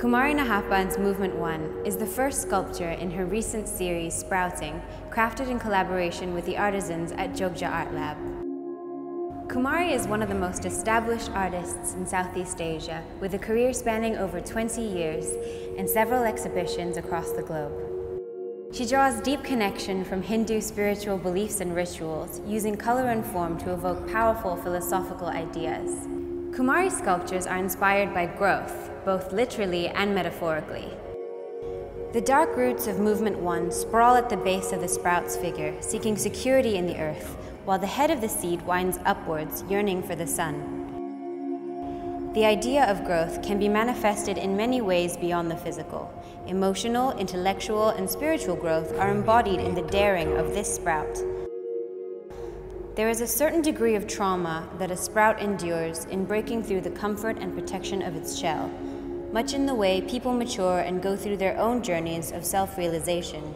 Kumari Nahappan's Movement 1 is the first sculpture in her recent series Sprouting, crafted in collaboration with the artisans at Yogya Art Lab. Kumari is one of the most established artists in Southeast Asia, with a career spanning over 20 years and several exhibitions across the globe. She draws deep connection from Hindu spiritual beliefs and rituals, using color and form to evoke powerful philosophical ideas. Kumari sculptures are inspired by growth, both literally and metaphorically. The dark roots of Movement 1 sprawl at the base of the sprout's figure, seeking security in the earth, while the head of the seed winds upwards, yearning for the sun. The idea of growth can be manifested in many ways beyond the physical. Emotional, intellectual, and spiritual growth are embodied in the daring of this sprout. There is a certain degree of trauma that a sprout endures in breaking through the comfort and protection of its shell, much in the way people mature and go through their own journeys of self realization.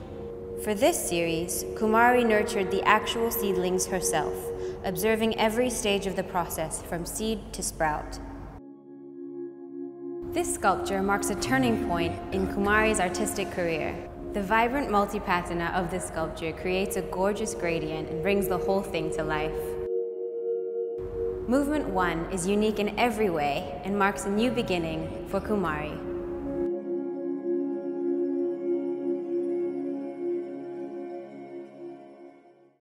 For this series, Kumari nurtured the actual seedlings herself, observing every stage of the process from seed to sprout. This sculpture marks a turning point in Kumari's artistic career. The vibrant multi-patina of this sculpture creates a gorgeous gradient and brings the whole thing to life. Movement 1 is unique in every way and marks a new beginning for Kumari.